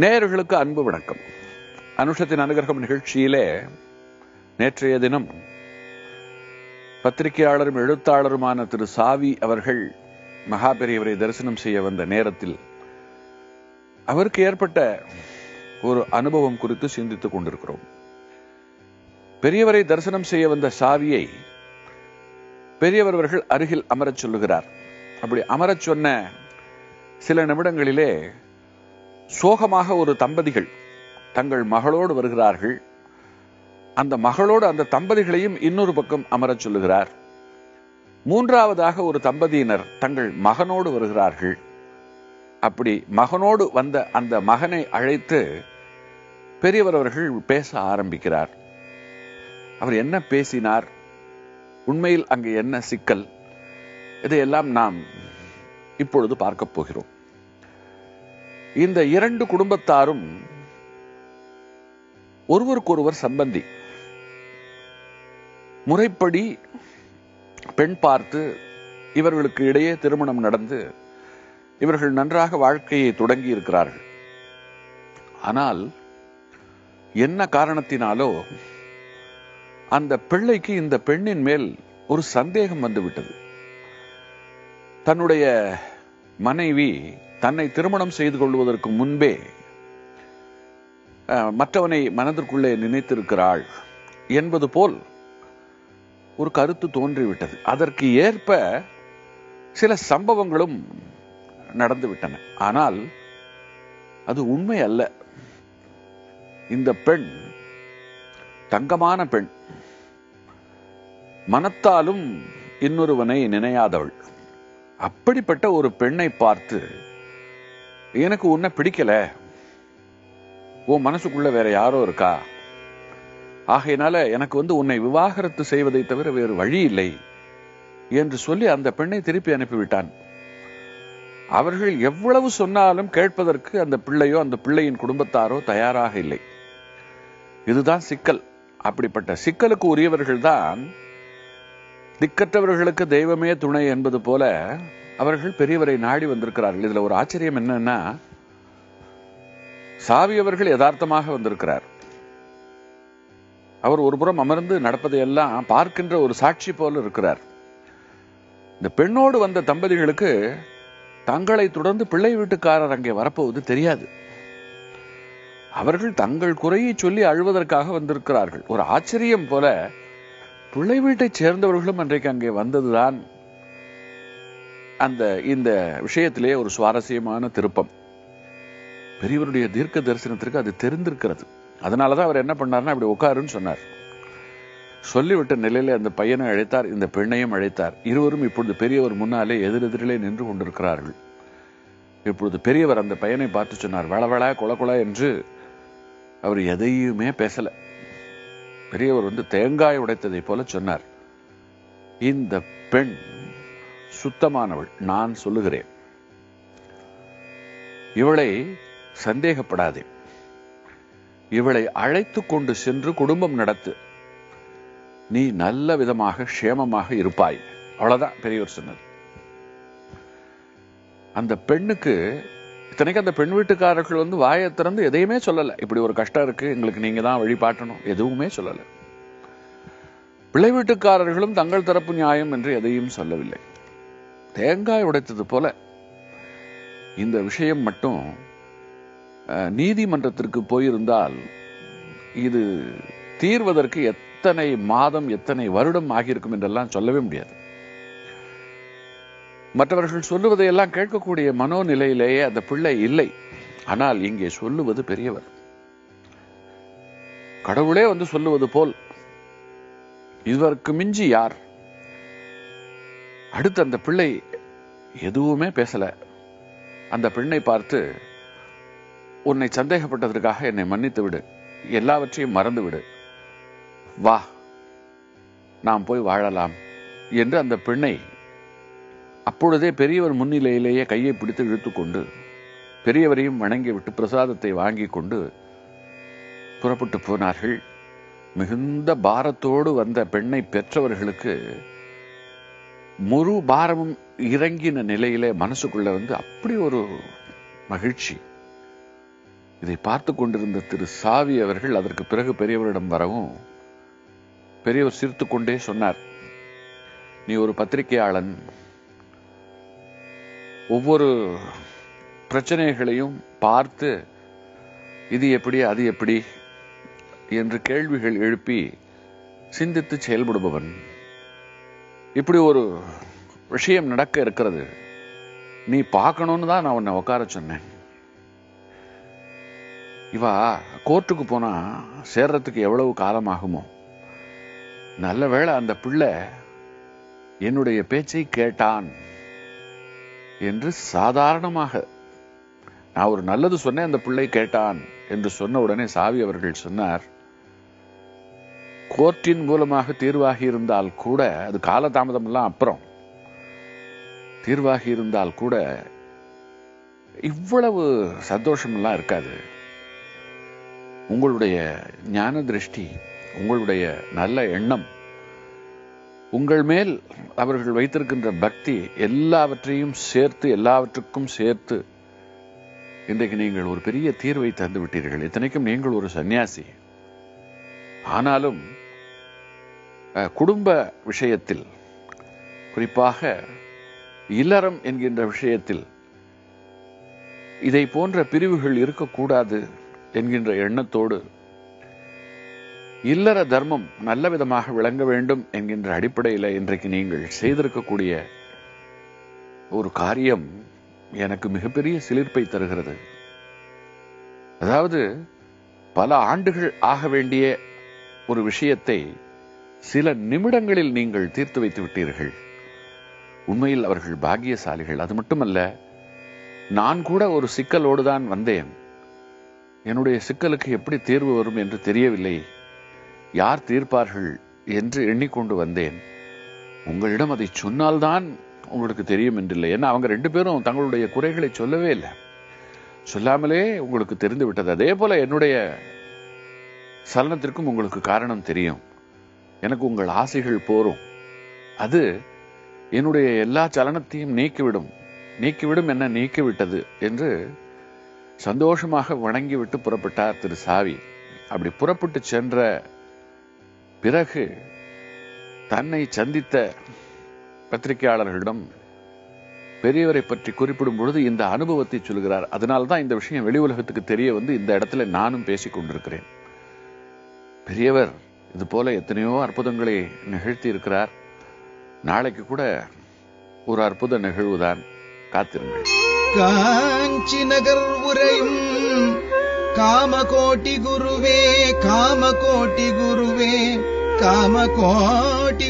நேயர்களுக்கு அன்பு வணக்கம். அனுஷத்தின் அனுகிரகம் நிகழ்ச்சியிலே நேற்றைய தினம் பத்திரிகையாளரும் எழுத்தாளருமான திரு சாவி அவர்கள் மகா பெரியவரை தரிசனம் செய்ய வந்த நேரத்தில் அவருக்கு ஏற்பட்ட ஒரு அனுபவம் குறித்து சிந்தித்துக் கொண்டிருக்கிறோம். பெரியவரை தரிசனம் செய்ய வந்த சாவியை பெரியவர் அவர்கள் அருகில் அமரச் சொல்லுகிறார். அப்படி அமரச் சொன்ன சில நிமிடங்களிலே சோகமாக ஒரு தம்பதிகள் தங்கள் மகளோடு வருகிறார்கள். அந்த மகளோடு அந்த தம்பதிகளையும் இன்னொரு பக்கம் அமரச் சொல்லுகிறார். மூன்றாவதாக ஒரு தம்பதியினர் தங்கள் மகனோடு வருகிறார்கள். அப்படி மகனோடு வந்த அந்த மகனை அழைத்து பெரியவர் அவர்கள் பேச ஆரம்பிக்கிறார். அவர் என்ன பேசினார்? உண்மையில் அங்கு என்ன சிக்கல்? இதையெல்லாம் நாம் இப்பொழுது பார்க்கப் போகிறோம். இந்த இரண்டு குடும்பத்தாரும் ஒருவருக்கொருவர் சம்பந்தி. முறைப்படி பெண் பார்த்து இவர்களுக்கு இடையே திருமணம் நடந்து இவர்கள் நன்றாக வாழ்க்கையை தொடங்கி இருக்கிறார்கள். ஆனால் என்ன காரணத்தினாலோ அந்த பிள்ளைக்கு இந்த பெண்ணின் மேல் ஒரு சந்தேகம் வந்துவிட்டது. தன்னுடைய மனைவி தன்னை திருமணம் செய்து கொள்வதற்கு முன்பே மற்றவனை மனதிற்குள்ளே நினைத்திருக்கிறாள் என்பது போல் ஒரு கருத்து தோன்றிவிட்டது. அதற்கு ஏற்ப சில சம்பவங்களும் நடந்துவிட்டன. ஆனால் அது உண்மை அல்ல. இந்த பெண் தங்கமான பெண் மனத்தாலும் இன்னொருவனை நினையாதவள். அப்படிப்பட்ட ஒரு பெண்ணை பார்த்து எனக்கு உன்னை பிடிக்கல. உன் மனசுக்குள்ள வேற யாரோ இருக்கா? ஆகையினால எனக்கு வந்து உன்னை விவாகரத்து செய்வதை தவிர வேறு வழி இல்லை என்று சொல்லி அந்த பெண்ணை திருப்பி அனுப்பிவிட்டான். அவர்கள் எவ்வளவு சொன்னாலும் கேட்பதற்கு அந்த பிள்ளையோ அந்த பிள்ளையின் குடும்பத்தாரோ தயாராக இல்லை. இதுதான் சிக்கல். அப்படிப்பட்ட சிக்கலுக்கு உரியவர்கள் தான் திக்கற்றவர்களுக்கு தெய்வமே துணை என்பது போல அவர்கள் பெரியவரை நாடி வந்திருக்கிறார்கள். இதுல ஒரு ஆச்சரியம் என்னன்னா சாவி அவர்கள் யதார்த்தமாக வந்திருக்கிறார். அவர் ஒரு புறம் அமர்ந்து நடப்பதையெல்லாம் பார்க்கின்ற ஒரு சாட்சி போல இருக்கிறார். இந்த பெண்ணோடு வந்த தம்பதிகளுக்கு தங்களை தொடர்ந்து பிள்ளை வீட்டுக்காரர் அங்கே வரப்போவது தெரியாது. அவர்கள் தங்கள் குறையை சொல்லி அழுவதற்காக வந்திருக்கிறார்கள். ஒரு ஆச்சரியம் போல பிள்ளை வீட்டைச் சேர்ந்தவர்களும் அன்றைக்கு அங்கே வந்ததுதான் அந்த இந்த விஷயத்திலே ஒரு சுவாரஸ்யமான திருப்பம். பெரியவருடைய தீர்க்க தரிசனத்திற்கு அது தெரிந்திருக்கிறது. அதனாலதான் அவர் என்ன பண்ணார்னா அப்படி உட்காருன்னு சொன்னார். சொல்லிவிட்ட நிலையில அந்த பையனை அழைத்தார் இந்த பெண்ணையும் அழைத்தார். இருவரும் இப்பொழுது பெரியவர் முன்னாலே எதிரெதிரிலே நின்று கொண்டிருக்கிறார்கள். இப்பொழுது பெரியவர் அந்த பையனை பார்த்து சொன்னார் வளவளா கொல கொல என்று அவர் எதையுமே பேசல. பெரியவர் வந்து தேங்காய் உடைத்ததை போல சொன்னார் இந்த பெண் சுத்தமானவள் நான் சொல்லுகிறேன். இவளை சந்தேகப்படாதே. இவளை அழைத்து கொண்டு சென்று குடும்பம் நடத்து. நீ நல்ல விதமாக க்ஷேமமாக இருப்பாய். அவ்வளவுதான் பெரியவர் சொன்னது. அந்த பெண்ணுக்கு இத்தனைக்கு அந்த பெண் வீட்டுக்காரர்கள் வந்து வாயை திறந்து எதையுமே சொல்லலை. இப்படி ஒரு கஷ்டம் இருக்கு எங்களுக்கு நீங்க தான் வழிபாட்டணும் எதுவுமே சொல்லலை. பிள்ளை வீட்டுக்காரர்களும் தங்கள் தரப்பு நியாயம் என்று எதையும் சொல்லவில்லை. தேங்காய் உடைத்தது போல. இந்த விஷயம் மட்டும் நீதிமன்றத்திற்கு போயிருந்தால் இது தீர்வதற்கு எத்தனை மாதம் எத்தனை வருடம் ஆகியிருக்கும் என்றெல்லாம் சொல்லவே முடியாது. மற்றவர்கள் சொல்லுவதையெல்லாம் கேட்கக்கூடிய மனோநிலையிலேயே அந்த பிள்ளை இல்லை. ஆனால் இங்கே சொல்லுவது பெரியவர். கடவுளே வந்து சொல்லுவது போல் இதற்கு மிஞ்சி யார்? அடுத்து அந்த பிள்ளை எதுவுமே பேசல. அந்த பெண்ணை பார்த்து உன்னை சந்தேகப்பட்டதற்காக என்னை மன்னித்து விடு. எல்லாவற்றையும் மறந்து விடு. வா நாம் போய் வாழலாம் என்று அந்த பெண்ணை அப்பொழுதே பெரியவர் முன்னிலையிலேயே கையை பிடித்து இழுத்துக்கொண்டு பெரியவரையும் வணங்கி விட்டு பிரசாதத்தை வாங்கி கொண்டு புறப்பட்டு போனார்கள். மிகுந்த பாரத்தோடு வந்த பெண்ணை பெற்றவர்களுக்கு முழு பாரமும் இறங்கின நிலையில மனசுக்குள்ள வந்து அப்படி ஒரு மகிழ்ச்சி. இதை பார்த்து கொண்டிருந்த திரு சாவி அவர்கள் அதற்கு பிறகு பெரியவரிடம் வரவும் பெரியவர் சிரித்து கொண்டே சொன்னார் நீ ஒரு பத்திரிகையாளன். ஒவ்வொரு பிரச்சனைகளையும் பார்த்து இது எப்படி அது எப்படி என்று கேள்விகள் எழுப்பி சிந்தித்து செயல்படுபவன். இப்படி ஒரு விஷயம் நடக்க இருக்கிறது. நீ பார்க்கணும்னு தான் நான் உன்னை உட்கார சொன்னேன். இவா கோர்ட்டுக்கு போனா சேர்றதுக்கு எவ்வளவு காலம் ஆகுமோ நல்ல வேளை அந்த பிள்ளை என்னுடைய பேச்சை கேட்டான் என்று சாதாரணமாக நான் ஒரு நல்லது சொன்னேன் அந்த பிள்ளை கேட்டான் என்று சொன்ன உடனே சாவி அவர்கள் சொன்னார். கோர்ட்டின் மூலமாக தீர்வாகி இருந்தால் கூட அது காலதாமதம்லாம் அப்புறம். தீர்வாகி இருந்தால் கூட இவ்வளவு சந்தோஷம் எல்லாம் இருக்காது. உங்களுடைய ஞான திருஷ்டி உங்களுடைய நல்ல எண்ணம் உங்கள் மேல் அவர்கள் வைத்திருக்கின்ற பக்தி எல்லாவற்றையும் சேர்த்து எல்லாவற்றுக்கும் சேர்த்து இன்றைக்கு நீங்கள் ஒரு பெரிய தீர்வை தந்து விட்டீர்கள். இத்தனைக்கும் நீங்கள் ஒரு சன்னியாசி ஆனாலும் குடும்ப விஷயத்தில் குறிப்பாக இல்லறம் என்கின்ற விஷயத்தில் இதை போன்ற பிரிவுகள் இருக்கக்கூடாது என்கின்ற எண்ணத்தோடு இல்லற தர்மம் நல்ல விதமாக விளங்க வேண்டும் என்கின்ற அடிப்படையில் இன்றைக்கு நீங்கள் செய்திருக்கக்கூடிய ஒரு காரியம் எனக்கு மிகப்பெரிய சிலிர்ப்பை தருகிறது. அதாவது பல ஆண்டுகள் ஆக வேண்டிய ஒரு விஷயத்தை சில நிமிடங்களில் நீங்கள் தீர்த்து வைத்து விட்டீர்கள். உண்மையில் அவர்கள் பாக்கியசாலிகள். அது மட்டுமல்ல நான் கூட ஒரு சிக்கலோடு தான் வந்தேன். என்னுடைய சிக்கலுக்கு எப்படி தீர்வு வரும் என்று தெரியவில்லை. யார் தீர்ப்பார்கள் என்று எண்ணிக்கொண்டு வந்தேன். உங்களிடம் அதை சொன்னால்தான் உங்களுக்கு தெரியும் என்றில்லை. ஏன்னா அவங்க ரெண்டு பேரும் தங்களுடைய குறைகளை சொல்லவே இல்லை. சொல்லாமலே உங்களுக்கு தெரிந்து விட்டது அதே போல என்னுடைய சலனத்திற்கும் உங்களுக்கு காரணம் தெரியும். எனக்கு உங்கள் ஆசைகள் போரும். அது என்னுடைய எல்லா சலனத்தையும் நீக்கிவிடும். நீக்கிவிடும் என்ன நீக்கிவிட்டது என்று சந்தோஷமாக வணங்கிவிட்டு புறப்பட்டார் திரு சாவி. அப்படி புறப்பட்டு சென்ற பிறகு தன்னை சந்தித்த பத்திரிகையாளர்களிடம் பெரியவரை பற்றி குறிப்பிடும் பொழுது இந்த அனுபவத்தை சொல்கிறார். அதனால்தான் இந்த விஷயம் வெளி உலகத்துக்கு தெரிய வந்து இந்த இடத்துல நானும் பேசிக் கொண்டிருக்கிறேன். பெரியவர் இது போல எத்தனையோ அற்புதங்களை நிகழ்த்தி இருக்கிறார். நாளைக்கு கூட ஒரு அற்புத நிகழ்வுதான் காத்திருங்கள். காஞ்சி நகர் உரையும் காமகோட்டி குருவே காமகோட்டி குருவே காமகோட்டி